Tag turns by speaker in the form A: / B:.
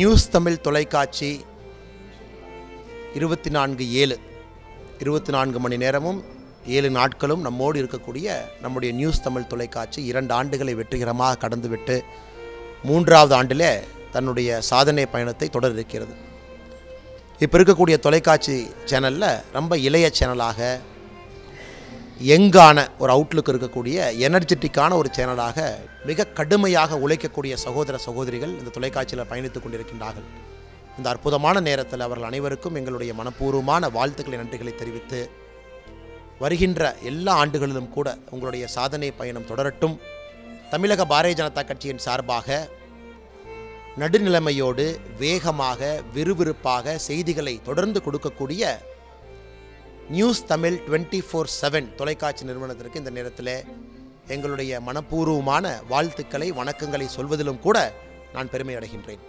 A: News Tamil தொலைக்காட்சி இருபத்தி நான்கு ஏழு. இருபத்தி நான்கு மணி நேரமும் ஏழு நாட்களும் நம்மோடு இருக்கக்கூடிய நம்முடைய நியூஸ் தமிழ் தொலைக்காட்சி இரண்டு ஆண்டுகளை வெற்றிகரமாக கடந்துவிட்டு மூன்றாவது ஆண்டிலே தன்னுடைய சாதனை பயணத்தை தொடர் இருக்கிறது. இப்போ இருக்கக்கூடிய தொலைக்காட்சி சேனலில் ரொம்ப இளைய சேனலாக எங்கான ஒரு அவுட்லுக் இருக்கக்கூடிய எனர்ஜெட்டிக்கான ஒரு சேனலாக மிக கடுமையாக உழைக்கக்கூடிய சகோதர சகோதரிகள் இந்த தொலைக்காட்சியில் பயணித்துக் கொண்டிருக்கின்றார்கள். இந்த அற்புதமான நேரத்தில் அவர்கள் அனைவருக்கும் எங்களுடைய மனப்பூர்வமான வாழ்த்துக்களை நன்றிகளை தெரிவித்து வருகின்ற எல்லா ஆண்டுகளிலும் கூட உங்களுடைய சாதனை பயணம் தொடரட்டும். தமிழக பாரதிய ஜனதா கட்சியின் சார்பாக நடுநிலைமையோடு வேகமாக விறுவிறுப்பாக செய்திகளை தொடர்ந்து கொடுக்கக்கூடிய news Tamil twenty four seven தொலைக்காட்சி நிறுவனத்திற்கு இந்த நேரத்தில் எங்களுடைய மனப்பூர்வமான வாழ்த்துக்களை வணக்கங்களை சொல்வதிலும் கூட நான் பெருமை அடைகின்றேன்.